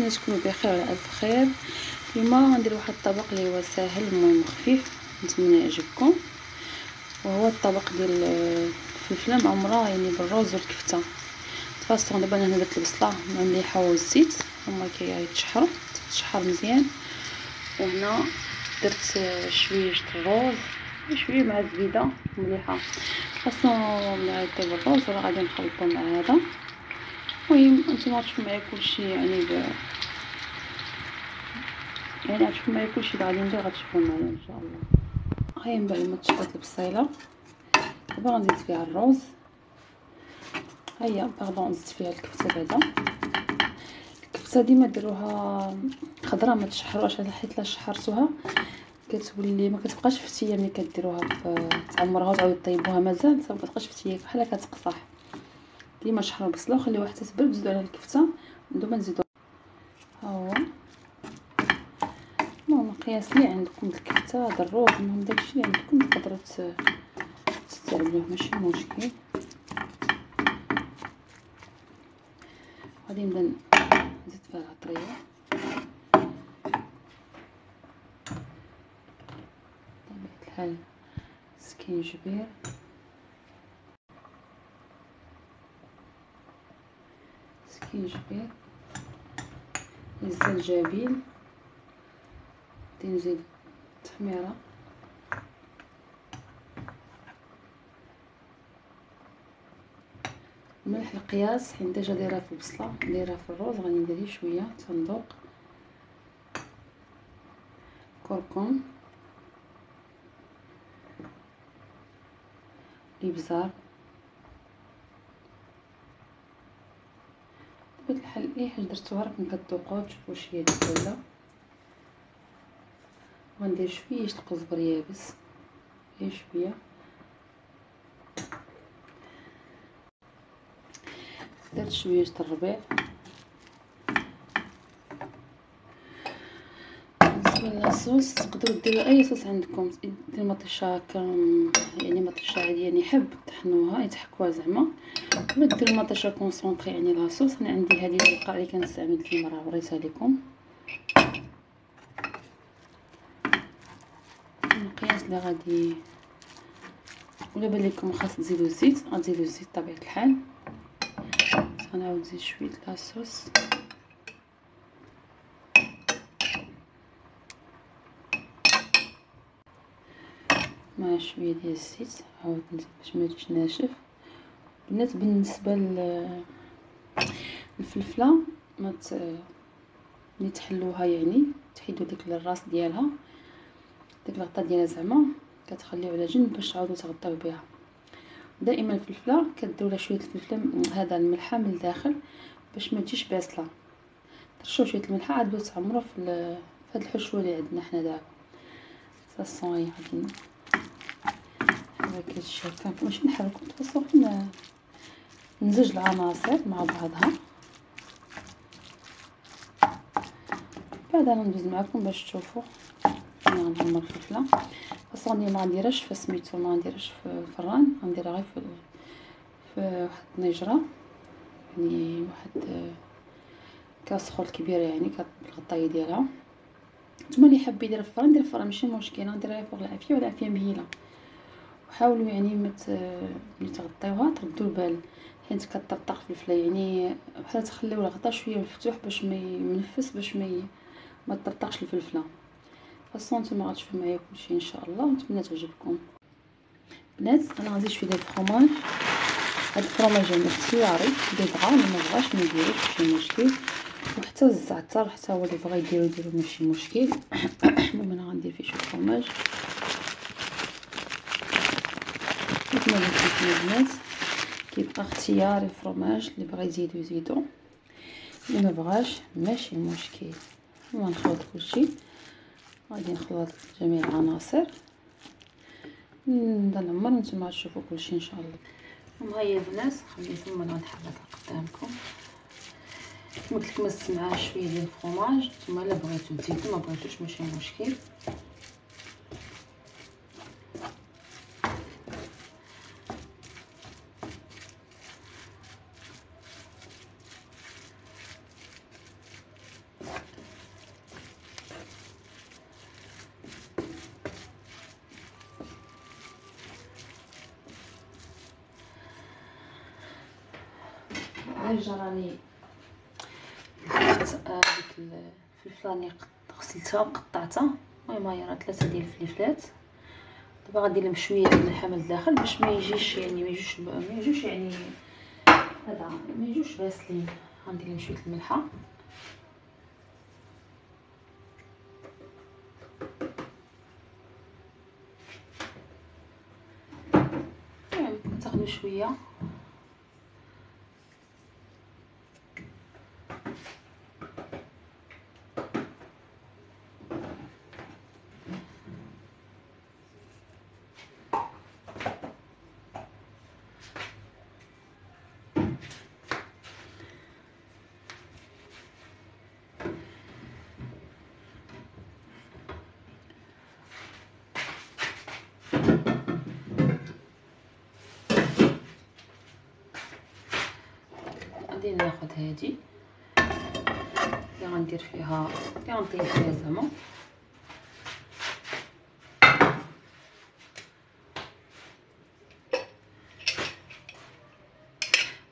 نتمنى تكونوا بخير وعلى الف خير اليوم غندير واحد الطبق اللي هو ساهل المهم خفيف نتمنى يعجبكم. وهو الطبق ديال الفلفلة معمرة يعني بالروز والكفتة. فاصون دابا أنا درت البصلة مع المليحه والزيت هما كيتشحروا تشحر مزيان. وهنا درت شوية الروز شوية مع الزبيدة مليحة. خاصو ملي الروز راه غادي نخلطو مع هذا. نتوما تشوفوا معايا كلشي يعني ب يعني غتشوفوا معايا كلشي غادي ندير غتشوفوا معايا ان شاء الله هاي من بعد ما تشطات البصيله دابا غنزيد فيها الروز هيا باردون زدت فيها الكفته بعدا الكفته ديما ديروها خضراء ما تشحروهاش حيت لا شحرتوها كتولي ما كتبقاش فتيه ملي كديروها تعمروها وتعاودوا طيبوها مازال ما كتبقاش فتيه بحال كتقصح ديما شحروا البصله وخليوها حتى تبرد وزيدوا عليها الكفتة ندوما نزيدو. ها هو. المهم القياس اللي عندكم الكفتة هذا الروز المهم داكشي اللي عندكم تقدروا تستعملوه ماشي مشكل. غادي نبدا نزيد فيها العطريه بطبيعة الحال سكينجبير سكينجبير الزنجبيل نزيد التحميره الملح القياس حيت déjà دايرة في البصله دايرة في الروز غادي ندير شوية تنذوق كركم. الابزار حاجة درتوها راكم كتذوقوا تشوفوا واش هي ولا غندير شوية القزبر يابس غير شوية. درت شوية الربيع. بالنسبة للصوص تقدروا ديروا أي صوص عندكم. دير مطيشه هكا يعني مطيشة عادية يعني حب طحنوها يتحكوها زعما. ولا ديروا مطيشة كونسونطري يعني لاصوص أنا عندي هذه القاع اللي كنستعمل ديك المرة وريتها لكم. المقياس اللي غادي. ولا بان لكم خاص تزيدوا الزيت. غتزيدوا الزيت بطبيعة الحال. غنعاود نزيد شوية لاصوص شوية ديال الزيت عاود باش ما يجيش ناشف. البنات بالنسبة للفلفله ما تحلوها يعني تحيدوا ديك الراس ديالها ديك الغطا ديالها زعما كتخليو على جنب باش تعاودوا تغطيو بها. دائما الفلفلة كديروا لها شوية الفلفلة هذا الملحة من الداخل باش ما تجيش باسلة. ترشوا شوية الملحة عاد تعمروا في هاد الحشوة اللي عندنا حنا دابا. هي غادي هكا الشركة. ماشي نحركو تصور نزج العناصر مع بعضها. بعدا ندوز معكم باش تشوفوا أنا غنعمر الفلفله أصلا ما غنديرهاش في سميتو ما غنديرهاش في الفران غنديرها غير في في واحد النجره يعني واحد كاسخول كبيرة يعني بالغطاية ديالها. نتوما اللي حاب يدير الفران دير الفران ماشي مشكل. غنديرها فوق العافية والعافية مهيلة. وحاولوا يعني مت تغطيوها تردوا البال. حيت كطرطق الفلا يعني بحال تخليو الغطا شوية مفتوح باش ما ينفس باش ما ما تطرطقش الفلفلة. فاصون نتوما غتشوفوا معايا كلشي إن شاء الله ونتمنى تعجبكم. بنات أنا غنزيد شوية ديال الفرomاج هاد الفرomاج عندي اختياري اللي بغا ما بغاش ما يديروش ماشي مشكل. وحتى الزعتر حتى هو اللي بغا يديرو يديرو ماشي مشكل. المهم أنا غندير فيه شوية فرomاج كيف ما قلت البنات كيبقى اختياري الفرomاج اللي بغا يزيدو يزيدو. اللي ما بغاش ماشي مشكل. ونخلط كلشي. غادي نخلط جميع العناصر. نبدأ نعمر نتوما تشوفوا كلشي إن شاء الله. ها هي البنات خليتهم أنا غنحركها قدامكم. قلت لكم معاه شوية ديال الفرomاج نتوما الا بغيتو تزيدوا ما بغيتوش ماشي مشكل. ديجا راني درت هذيك الفلفله غسلتها وقطعتها المهم هي راه ثلاثة ديال الفلفلات دابا غادي لهم شوية ديال الملحه الداخل باش ما يجيش يعني ما يجوش ما يجوش يعني هذا ما يجوش باسلين. غندير لهم شوية الملحة. تاخذوا شوية. غادي ناخذ هادي. اللي غندير فيها اللي غنطيب فيها زعما.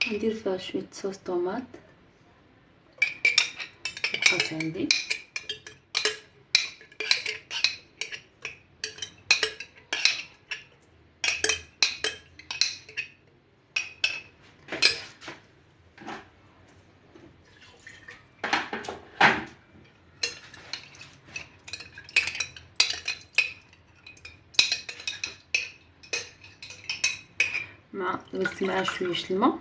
غندير فيها شوية صوص طوماط. بقات عندي. مع درت معاه شوية الماء.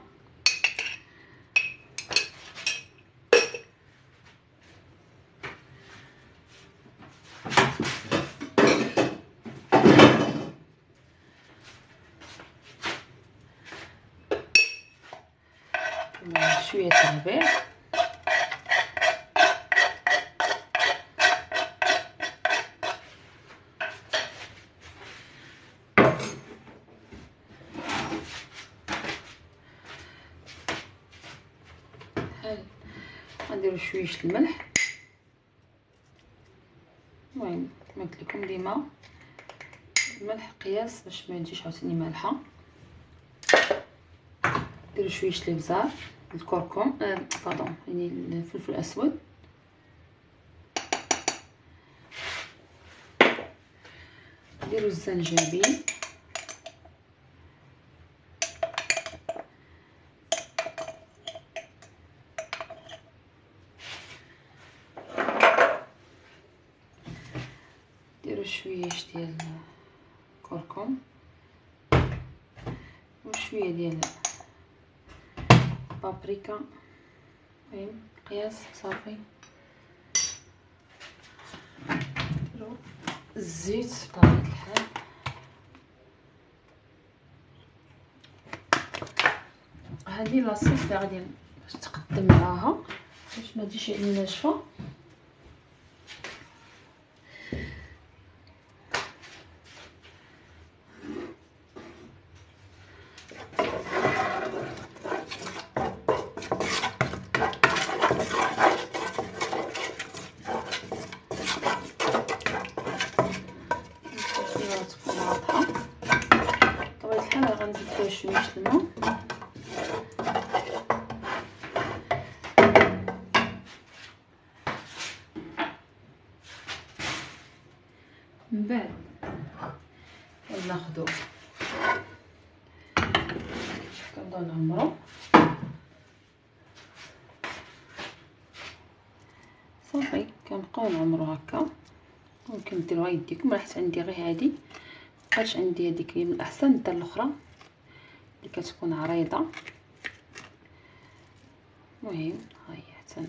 شوية الربيع شوية الملح. المهم كما قلت لكم ديما الملح قياس باش ما تجيش عاوتاني مالحة. نديرو شوية الابزار الكركم آه بادون يعني الفلفل الأسود. نديرو الزنجبيل. شوية ديال الكركم وشوية ديال بابريكا المهم قياس صافي. الزيت بطبيعة الحال. هذه لاصوص اللي غادي تقدم معاها. باش ما تجيش يعني ناشفه غنزيد فيها شوية الماء من بعد. ناخذ كنبقاو نعمرو هكا. ممكن ديروها يديكم راه حيت عندي غير هادي. مبقاتش عندي هذيك من الأحسن دير الأخرى اللي كتكون عريضة. المهم ها هي حتى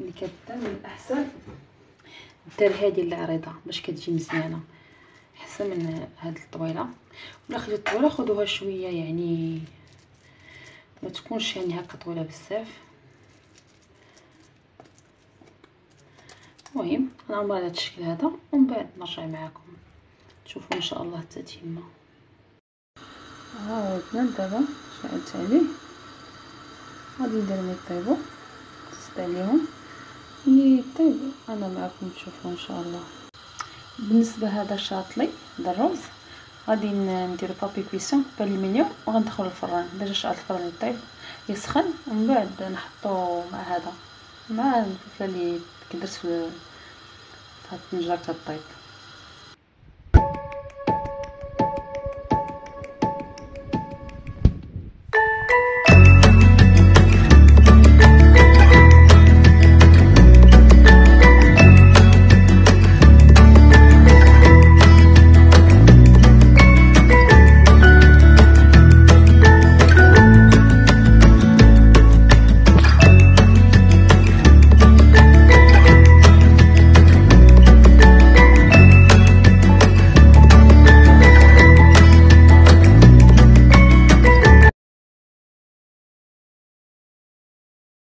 اللي كدار من الأحسن. دير هذه اللي عريضة باش كتجي مزيانة. أحسن من هاد الطويلة. ولا خديت الطويلة خذوها شوية يعني ما تكونش يعني هكا طويلة بزاف. المهم غنعمر على هذا الشكل هذا ومن بعد نرجع معكم تشوفوا إن شاء الله التتمه ها عودنا دابا سألت عليه غادي ندير ما يطيبو نصب عليهم. ملي يطيب أنا معكم تشوفوا إن شاء الله. بالنسبة هذا شاطلي الرز. غادي نديرو بابي كويسون بالمنيوم وغندخلو الفران. ديجا شعلت الفران يطيب يسخن ومن بعد نحطو مع هذا مع الفلفله اللي كدرت في هاد الطنجره تطيب